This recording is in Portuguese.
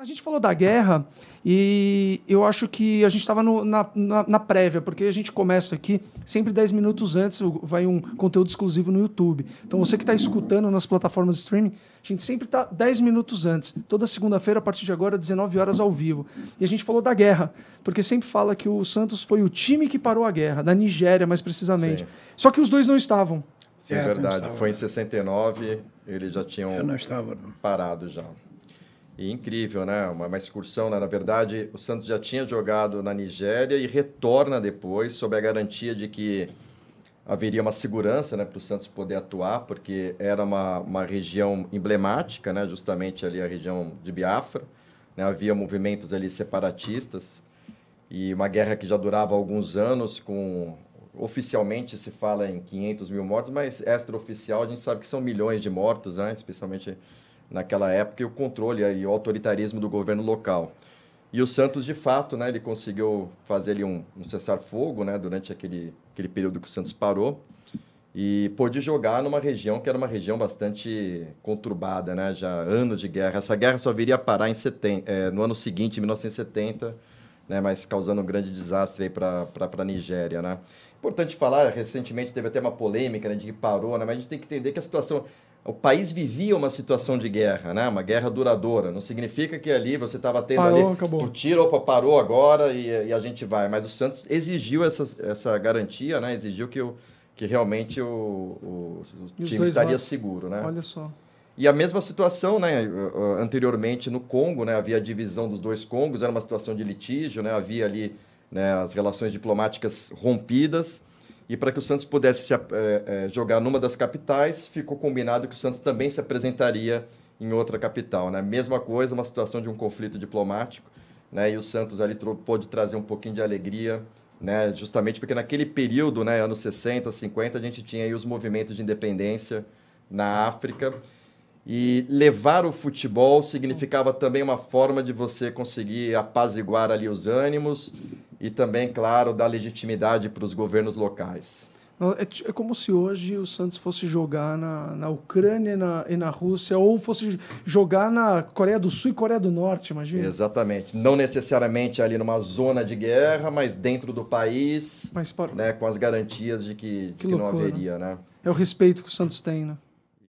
A gente falou da guerra e eu acho que a gente estava na, na, na, prévia, porque a gente começa aqui sempre 10 minutos antes, vai um conteúdo exclusivo no YouTube. Então você que está escutando nas plataformas de streaming, a gente sempre está 10 minutos antes. Toda segunda-feira, a partir de agora, 19 horas ao vivo. E a gente falou da guerra, porque sempre fala que o Santos foi o time que parou a guerra, da Nigéria mais precisamente. Sim. Só que os dois não estavam. Sim, é, verdade. Foi em 69, eles já tinham parado já. E incrível, né? Uma, uma excursão, né? na verdade, o Santos já tinha jogado na Nigéria e retorna depois sob a garantia de que haveria uma segurança né, para o Santos poder atuar, porque era uma, uma região emblemática, né, justamente ali a região de Biafra. Né, havia movimentos ali separatistas e uma guerra que já durava alguns anos, com oficialmente se fala em 500 mil mortos, mas extraoficial a gente sabe que são milhões de mortos, né, especialmente naquela época e o controle e o autoritarismo do governo local. E o Santos, de fato, né, ele conseguiu fazer ali um, um cessar-fogo né, durante aquele, aquele período que o Santos parou e pôde jogar numa região que era uma região bastante conturbada, né, já anos de guerra. Essa guerra só viria a parar em é, no ano seguinte, em 1970, né, mas causando um grande desastre para a Nigéria. Né. Importante falar, recentemente teve até uma polêmica né, de que parou, né, mas a gente tem que entender que a situação o país vivia uma situação de guerra, né? uma guerra duradoura. Não significa que ali você estava tendo parou, ali acabou. por tiro, opa, parou agora e, e, a gente vai. Mas o Santos exigiu essa, essa garantia, né? exigiu que, o, que realmente o, o, o time estaria lados. seguro. Né? Olha só. E a mesma situação, né, anteriormente no Congo, né, havia a divisão dos dois Congos, era uma situação de litígio, né, havia ali né, as relações diplomáticas rompidas. E para que o Santos pudesse se, é, é, jogar numa das capitais, ficou combinado que o Santos também se apresentaria em outra capital. Né? Mesma coisa, uma situação de um conflito diplomático, né? e o Santos ali pôde trazer um pouquinho de alegria, né? justamente porque naquele período, né, anos 60, 50, a gente tinha aí os movimentos de independência na África. E levar o futebol significava também uma forma de você conseguir apaziguar ali os ânimos e também, claro, dar legitimidade para os governos locais. É, é, como se hoje o Santos fosse jogar na, na Ucrânia e na, e na Rússia, ou fosse jogar na Coreia do Sul e Coreia do Norte, imagina. Exatamente. Não necessariamente ali numa zona de guerra, mas dentro do país, mas para... né, com as garantias de que, de que, que não haveria. Né? É o respeito que o Santos tem, né?